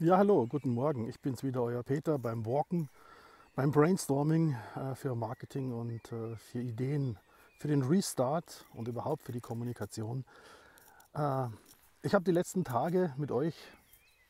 Ja, hallo, guten Morgen. Ich bin's wieder, euer Peter beim Walken, beim Brainstorming äh, für Marketing und äh, für Ideen, für den Restart und überhaupt für die Kommunikation. Äh, ich habe die letzten Tage mit euch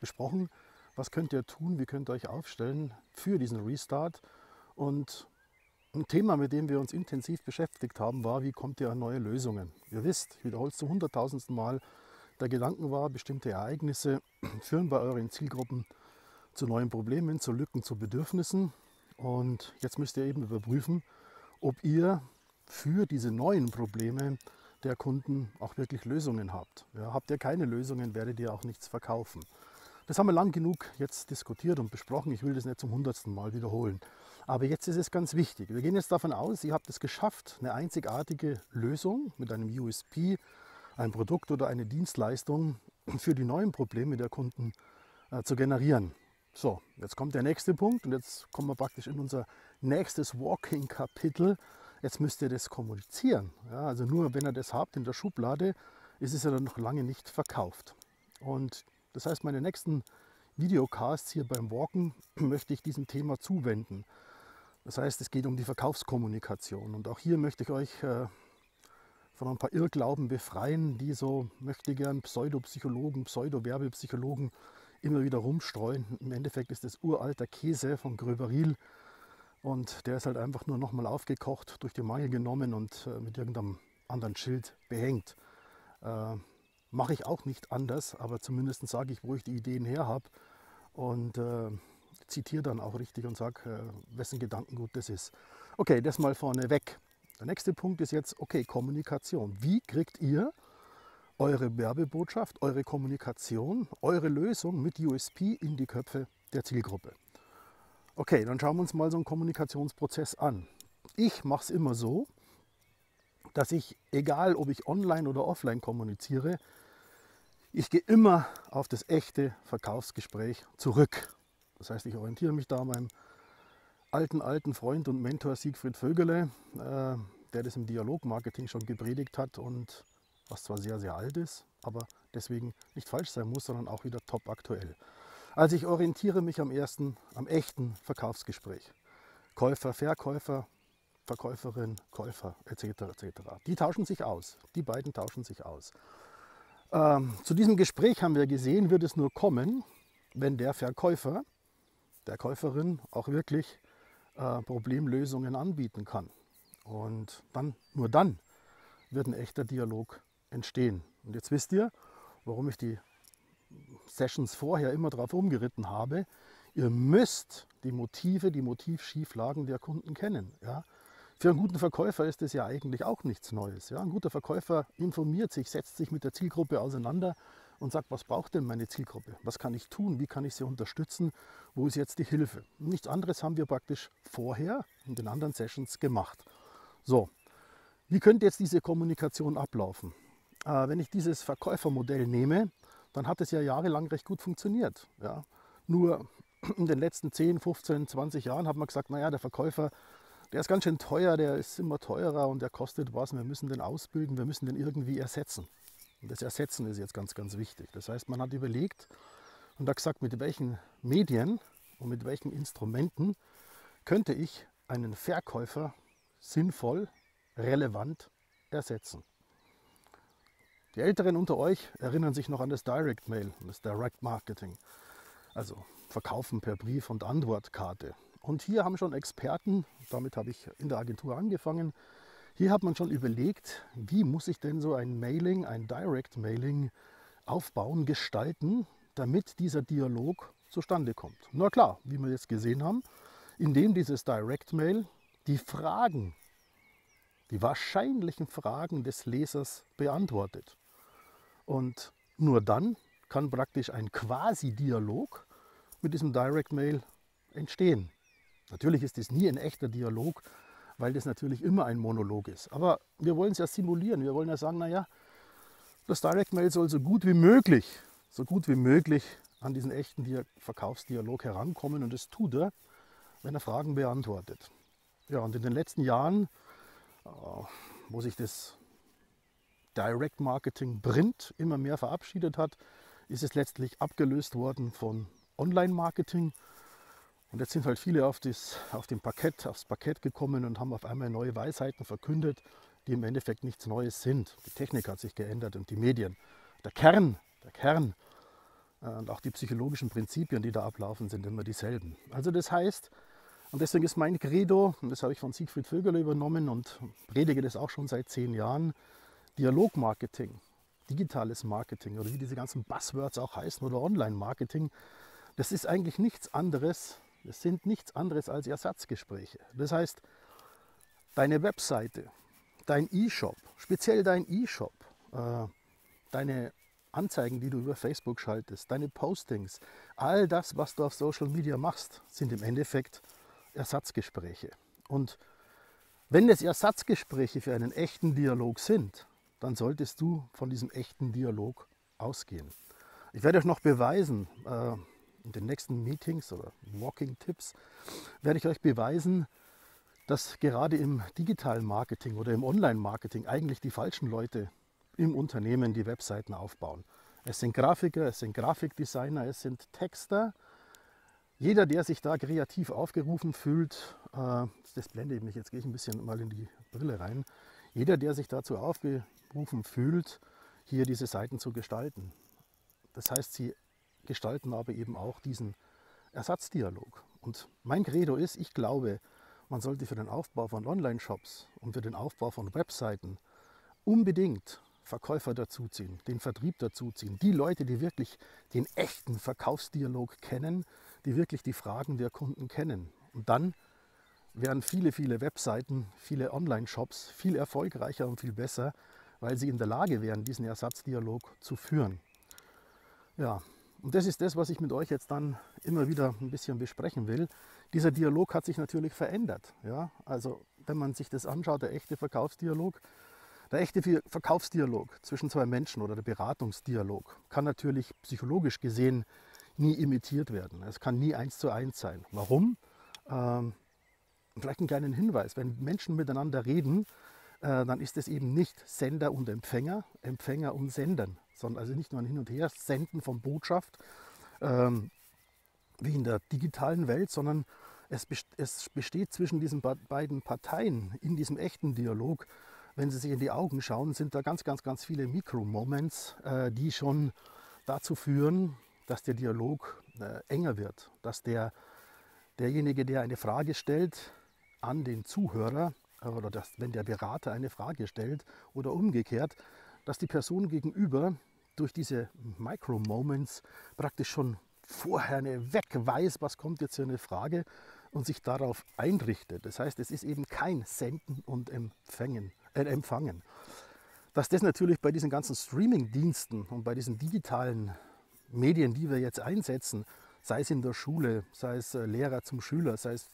besprochen, was könnt ihr tun, wie könnt ihr euch aufstellen für diesen Restart. Und ein Thema, mit dem wir uns intensiv beschäftigt haben, war, wie kommt ihr an neue Lösungen. Ihr wisst, ich wiederhole es zum hunderttausendsten Mal, der Gedanke war, bestimmte Ereignisse führen bei euren Zielgruppen zu neuen Problemen, zu Lücken, zu Bedürfnissen. Und jetzt müsst ihr eben überprüfen, ob ihr für diese neuen Probleme der Kunden auch wirklich Lösungen habt. Ja, habt ihr keine Lösungen, werdet ihr auch nichts verkaufen. Das haben wir lang genug jetzt diskutiert und besprochen. Ich will das nicht zum hundertsten Mal wiederholen. Aber jetzt ist es ganz wichtig. Wir gehen jetzt davon aus, ihr habt es geschafft, eine einzigartige Lösung mit einem USP ein Produkt oder eine Dienstleistung für die neuen Probleme der Kunden äh, zu generieren. So, jetzt kommt der nächste Punkt und jetzt kommen wir praktisch in unser nächstes Walking-Kapitel. Jetzt müsst ihr das kommunizieren. Ja, also nur wenn ihr das habt in der Schublade, ist es ja dann noch lange nicht verkauft. Und das heißt, meine nächsten Videocasts hier beim Walken möchte ich diesem Thema zuwenden. Das heißt, es geht um die Verkaufskommunikation. Und auch hier möchte ich euch äh, von ein paar Irrglauben befreien, die so möchte gern Pseudopsychologen, Pseudo-Werbepsychologen immer wieder rumstreuen. Im Endeffekt ist das uralter Käse von Gröberil und der ist halt einfach nur nochmal aufgekocht, durch die Mangel genommen und äh, mit irgendeinem anderen Schild behängt. Äh, Mache ich auch nicht anders, aber zumindest sage ich, wo ich die Ideen her habe und äh, zitiere dann auch richtig und sage, äh, wessen Gedankengut das ist. Okay, das mal vorne weg. Der nächste Punkt ist jetzt, okay, Kommunikation. Wie kriegt ihr eure Werbebotschaft, eure Kommunikation, eure Lösung mit USP in die Köpfe der Zielgruppe? Okay, dann schauen wir uns mal so einen Kommunikationsprozess an. Ich mache es immer so, dass ich, egal ob ich online oder offline kommuniziere, ich gehe immer auf das echte Verkaufsgespräch zurück. Das heißt, ich orientiere mich da an meinem alten, alten Freund und Mentor Siegfried Vögele, äh, der das im Dialogmarketing schon gepredigt hat und was zwar sehr, sehr alt ist, aber deswegen nicht falsch sein muss, sondern auch wieder top aktuell. Also ich orientiere mich am ersten, am echten Verkaufsgespräch. Käufer, Verkäufer, Verkäuferin, Käufer etc. etc. Die tauschen sich aus. Die beiden tauschen sich aus. Ähm, zu diesem Gespräch haben wir gesehen, wird es nur kommen, wenn der Verkäufer der Käuferin auch wirklich äh, Problemlösungen anbieten kann. Und dann, nur dann wird ein echter Dialog entstehen. Und jetzt wisst ihr, warum ich die Sessions vorher immer darauf umgeritten habe. Ihr müsst die Motive, die Motivschieflagen der Kunden kennen. Ja? Für einen guten Verkäufer ist das ja eigentlich auch nichts Neues. Ja? Ein guter Verkäufer informiert sich, setzt sich mit der Zielgruppe auseinander und sagt, was braucht denn meine Zielgruppe? Was kann ich tun? Wie kann ich sie unterstützen? Wo ist jetzt die Hilfe? Nichts anderes haben wir praktisch vorher in den anderen Sessions gemacht. So, wie könnte jetzt diese Kommunikation ablaufen? Äh, wenn ich dieses Verkäufermodell nehme, dann hat es ja jahrelang recht gut funktioniert. Ja? Nur in den letzten 10, 15, 20 Jahren hat man gesagt, naja, der Verkäufer, der ist ganz schön teuer, der ist immer teurer und der kostet was. Wir müssen den ausbilden, wir müssen den irgendwie ersetzen. Und das Ersetzen ist jetzt ganz, ganz wichtig. Das heißt, man hat überlegt und hat gesagt, mit welchen Medien und mit welchen Instrumenten könnte ich einen Verkäufer sinnvoll, relevant ersetzen. Die Älteren unter euch erinnern sich noch an das Direct Mail, das Direct Marketing, also Verkaufen per Brief- und Antwortkarte. Und hier haben schon Experten, damit habe ich in der Agentur angefangen, hier hat man schon überlegt, wie muss ich denn so ein Mailing, ein Direct Mailing aufbauen, gestalten, damit dieser Dialog zustande kommt. Na klar, wie wir jetzt gesehen haben, indem dieses Direct Mail die Fragen, die wahrscheinlichen Fragen des Lesers beantwortet. Und nur dann kann praktisch ein Quasi-Dialog mit diesem Direct Mail entstehen. Natürlich ist es nie ein echter Dialog, weil das natürlich immer ein Monolog ist. Aber wir wollen es ja simulieren. Wir wollen ja sagen, naja, das Direct Mail soll so gut wie möglich, so gut wie möglich an diesen echten Verkaufsdialog herankommen. Und das tut er, wenn er Fragen beantwortet. Ja, und in den letzten Jahren, äh, wo sich das Direct Marketing Print immer mehr verabschiedet hat, ist es letztlich abgelöst worden von Online-Marketing. Und jetzt sind halt viele auf, das, auf dem Parkett, aufs Parkett gekommen und haben auf einmal neue Weisheiten verkündet, die im Endeffekt nichts Neues sind. Die Technik hat sich geändert und die Medien. Der Kern, der Kern äh, und auch die psychologischen Prinzipien, die da ablaufen, sind immer dieselben. Also das heißt, und deswegen ist mein Credo, und das habe ich von Siegfried Vögele übernommen und predige das auch schon seit zehn Jahren, Dialogmarketing, digitales Marketing oder wie diese ganzen Buzzwords auch heißen oder Online-Marketing, das ist eigentlich nichts anderes, das sind nichts anderes als Ersatzgespräche. Das heißt, deine Webseite, dein E-Shop, speziell dein E-Shop, äh, deine Anzeigen, die du über Facebook schaltest, deine Postings, all das, was du auf Social Media machst, sind im Endeffekt Ersatzgespräche. Und wenn es Ersatzgespräche für einen echten Dialog sind, dann solltest du von diesem echten Dialog ausgehen. Ich werde euch noch beweisen, äh, in den nächsten Meetings oder Walking-Tipps, werde ich euch beweisen, dass gerade im digitalen Marketing oder im Online-Marketing eigentlich die falschen Leute im Unternehmen die Webseiten aufbauen. Es sind Grafiker, es sind Grafikdesigner, es sind Texter. Jeder, der sich da kreativ aufgerufen fühlt, äh, das blende ich mich, jetzt gehe ich ein bisschen mal in die Brille rein. Jeder, der sich dazu aufgerufen fühlt, hier diese Seiten zu gestalten. Das heißt, sie gestalten aber eben auch diesen Ersatzdialog. Und mein Credo ist, ich glaube, man sollte für den Aufbau von Online-Shops und für den Aufbau von Webseiten unbedingt Verkäufer dazuziehen, den Vertrieb dazuziehen, die Leute, die wirklich den echten Verkaufsdialog kennen, die wirklich die Fragen der Kunden kennen. Und dann wären viele, viele Webseiten, viele Online-Shops viel erfolgreicher und viel besser, weil sie in der Lage wären, diesen Ersatzdialog zu führen. Ja, und das ist das, was ich mit euch jetzt dann immer wieder ein bisschen besprechen will. Dieser Dialog hat sich natürlich verändert. Ja? Also wenn man sich das anschaut, der echte Verkaufsdialog, der echte Verkaufsdialog zwischen zwei Menschen oder der Beratungsdialog kann natürlich psychologisch gesehen nie imitiert werden. Es kann nie eins zu eins sein. Warum? Ähm, vielleicht einen kleinen Hinweis. Wenn Menschen miteinander reden, äh, dann ist es eben nicht Sender und Empfänger, Empfänger und Senden, sondern also nicht nur ein Hin und Her Senden von Botschaft, ähm, wie in der digitalen Welt, sondern es, besteht zwischen diesen beiden Parteien in diesem echten Dialog. Wenn Sie sich in die Augen schauen, sind da ganz, ganz, ganz viele Mikromoments, äh, die schon dazu führen, dass der Dialog äh, enger wird, dass der, derjenige, der eine Frage stellt, an den Zuhörer äh, oder dass, wenn der Berater eine Frage stellt oder umgekehrt, dass die Person gegenüber durch diese Micro-Moments praktisch schon vorher weg weiß, was kommt jetzt für eine Frage und sich darauf einrichtet. Das heißt, es ist eben kein Senden und Empfängen äh, empfangen. Dass das natürlich bei diesen ganzen Streaming-Diensten und bei diesen digitalen Medien, die wir jetzt einsetzen, sei es in der Schule, sei es äh, Lehrer zum Schüler, sei es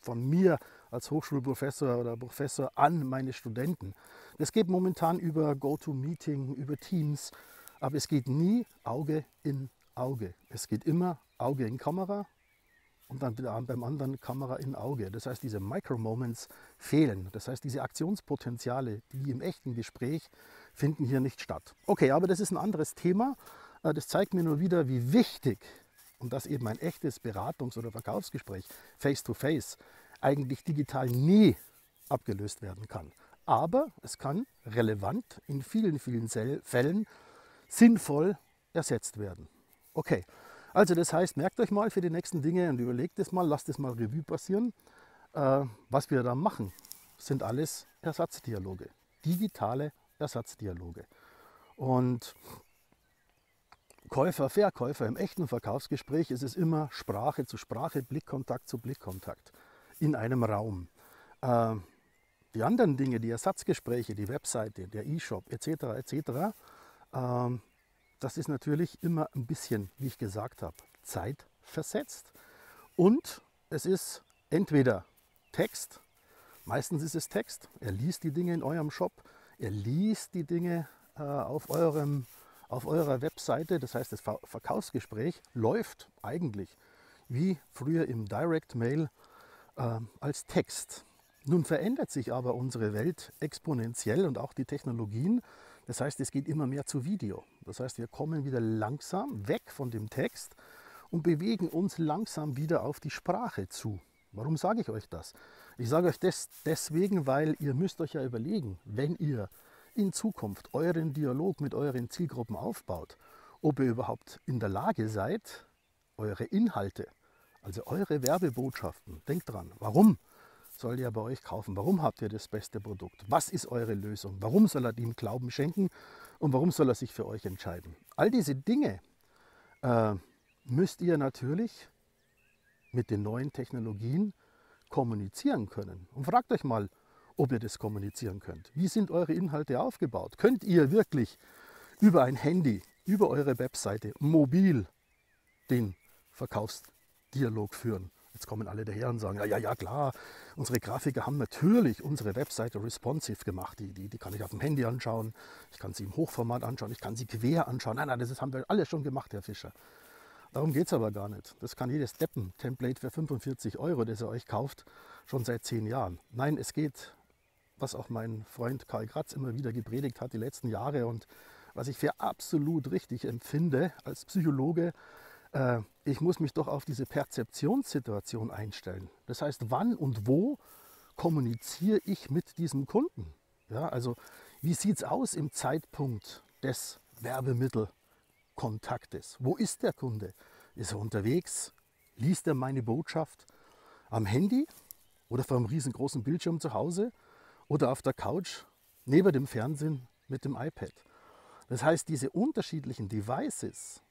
von mir als Hochschulprofessor oder Professor an meine Studenten. Das geht momentan über GoToMeeting, über Teams, aber es geht nie Auge in Auge. Es geht immer Auge in Kamera, und dann wieder beim anderen Kamera in Auge. Das heißt, diese Micro-Moments fehlen. Das heißt, diese Aktionspotenziale, wie im echten Gespräch, finden hier nicht statt. Okay, aber das ist ein anderes Thema. Äh, das zeigt mir nur wieder, wie wichtig und dass eben ein echtes Beratungs- oder Verkaufsgespräch face-to-face -face, eigentlich digital nie abgelöst werden kann. Aber es kann relevant in vielen, vielen Fällen sinnvoll ersetzt werden. Okay, also das heißt, merkt euch mal für die nächsten Dinge und überlegt es mal, lasst es mal Revue passieren. Äh, was wir da machen, sind alles Ersatzdialoge, digitale Ersatzdialoge. Und Käufer, Verkäufer im echten Verkaufsgespräch ist es immer Sprache zu Sprache, Blickkontakt zu Blickkontakt in einem Raum. Äh, die anderen Dinge, die Ersatzgespräche, die Webseite, der E-Shop etc. etc., das ist natürlich immer ein bisschen, wie ich gesagt habe, zeitversetzt. Und es ist entweder Text, meistens ist es Text, er liest die Dinge in eurem Shop, er liest die Dinge äh, auf, eurem, auf eurer Webseite, das heißt das Verkaufsgespräch läuft eigentlich wie früher im Direct Mail äh, als Text. Nun verändert sich aber unsere Welt exponentiell und auch die Technologien. Das heißt, es geht immer mehr zu Video. Das heißt, wir kommen wieder langsam weg von dem Text und bewegen uns langsam wieder auf die Sprache zu. Warum sage ich euch das? Ich sage euch das deswegen, weil ihr müsst euch ja überlegen, wenn ihr in Zukunft euren Dialog mit euren Zielgruppen aufbaut, ob ihr überhaupt in der Lage seid, eure Inhalte, also eure Werbebotschaften, denkt dran, warum soll der bei euch kaufen? Warum habt ihr das beste Produkt? Was ist eure Lösung? Warum soll er ihm Glauben schenken und warum soll er sich für euch entscheiden? All diese Dinge äh, müsst ihr natürlich mit den neuen Technologien kommunizieren können. Und fragt euch mal, ob ihr das kommunizieren könnt. Wie sind eure Inhalte aufgebaut? Könnt ihr wirklich über ein Handy, über eure Webseite, mobil den Verkaufsdialog führen? Jetzt kommen alle daher und sagen, ja, ja, ja, klar, unsere Grafiker haben natürlich unsere Webseite responsive gemacht. Die, die, die kann ich auf dem Handy anschauen, ich kann sie im Hochformat anschauen, ich kann sie quer anschauen. Nein, nein, das haben wir alles schon gemacht, Herr Fischer. Darum geht es aber gar nicht. Das kann jedes Deppen-Template für 45 Euro, das ihr euch kauft, schon seit zehn Jahren. Nein, es geht, was auch mein Freund Karl Kratz immer wieder gepredigt hat die letzten Jahre und was ich für absolut richtig empfinde als Psychologe, äh, ich muss mich doch auf diese Perzeptionssituation einstellen. Das heißt, wann und wo kommuniziere ich mit diesem Kunden? Ja, also wie sieht es aus im Zeitpunkt des Werbemittelkontaktes? Wo ist der Kunde? Ist er unterwegs? Liest er meine Botschaft am Handy oder vor einem riesengroßen Bildschirm zu Hause oder auf der Couch neben dem Fernsehen mit dem iPad? Das heißt, diese unterschiedlichen Devices,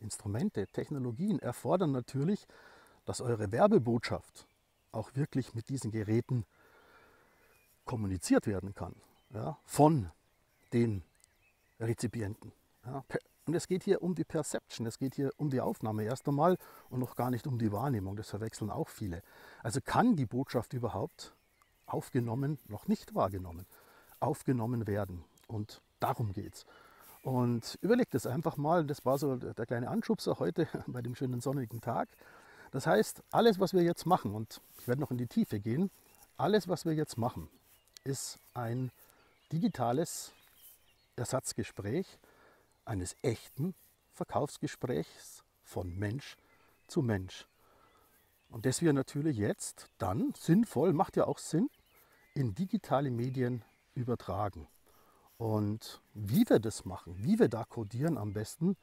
Instrumente, Technologien erfordern natürlich, dass eure Werbebotschaft auch wirklich mit diesen Geräten kommuniziert werden kann. Ja, von den Rezipienten. Ja, und es geht hier um die Perception, es geht hier um die Aufnahme erst einmal und noch gar nicht um die Wahrnehmung. Das verwechseln auch viele. Also kann die Botschaft überhaupt aufgenommen, noch nicht wahrgenommen, aufgenommen werden. Und darum geht es. Und überlegt es einfach mal, das war so der kleine Anschubser heute bei dem schönen sonnigen Tag. Das heißt, alles, was wir jetzt machen, und ich werde noch in die Tiefe gehen, alles, was wir jetzt machen, ist ein digitales Ersatzgespräch eines echten Verkaufsgesprächs von Mensch zu Mensch. Und das wir natürlich jetzt dann sinnvoll, macht ja auch Sinn, in digitale Medien übertragen. Und wie wir das machen, wie wir da codieren am besten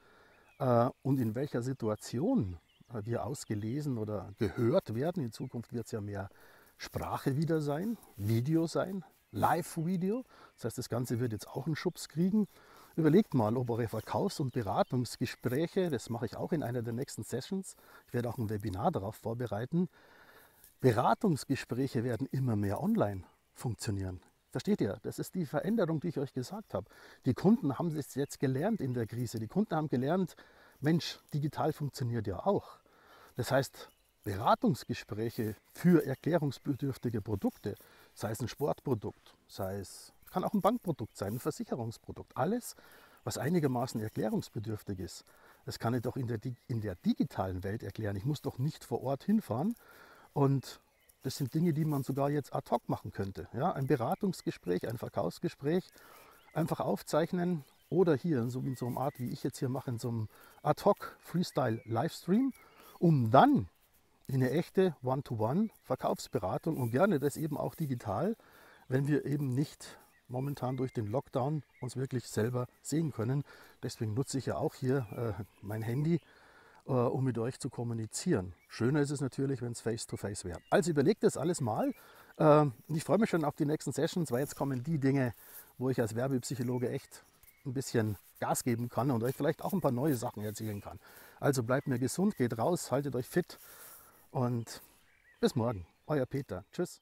äh, und in welcher Situation äh, wir ausgelesen oder gehört werden, in Zukunft wird es ja mehr Sprache wieder sein, Video sein, Live-Video. Das heißt, das Ganze wird jetzt auch einen Schubs kriegen. Überlegt mal, ob eure Verkaufs- und Beratungsgespräche, das mache ich auch in einer der nächsten Sessions, ich werde auch ein Webinar darauf vorbereiten, Beratungsgespräche werden immer mehr online funktionieren. Versteht ihr? Das ist die Veränderung, die ich euch gesagt habe. Die Kunden haben es jetzt gelernt in der Krise. Die Kunden haben gelernt, Mensch, digital funktioniert ja auch. Das heißt, Beratungsgespräche für erklärungsbedürftige Produkte, sei es ein Sportprodukt, sei es, kann auch ein Bankprodukt sein, ein Versicherungsprodukt, alles, was einigermaßen erklärungsbedürftig ist, das kann ich doch in der, in der digitalen Welt erklären. Ich muss doch nicht vor Ort hinfahren und das sind Dinge, die man sogar jetzt ad hoc machen könnte. Ja, ein Beratungsgespräch, ein Verkaufsgespräch einfach aufzeichnen oder hier so in so einer Art, wie ich jetzt hier mache, in so einem ad hoc Freestyle Livestream, um dann in eine echte One-to-One-Verkaufsberatung und gerne das eben auch digital, wenn wir eben nicht momentan durch den Lockdown uns wirklich selber sehen können. Deswegen nutze ich ja auch hier äh, mein Handy äh, um mit euch zu kommunizieren. Schöner ist es natürlich, wenn es face-to-face wäre. Also überlegt das alles mal. Ähm, ich freue mich schon auf die nächsten Sessions, weil jetzt kommen die Dinge, wo ich als Werbepsychologe echt ein bisschen Gas geben kann und euch vielleicht auch ein paar neue Sachen erzählen kann. Also bleibt mir gesund, geht raus, haltet euch fit und bis morgen. Euer Peter. Tschüss.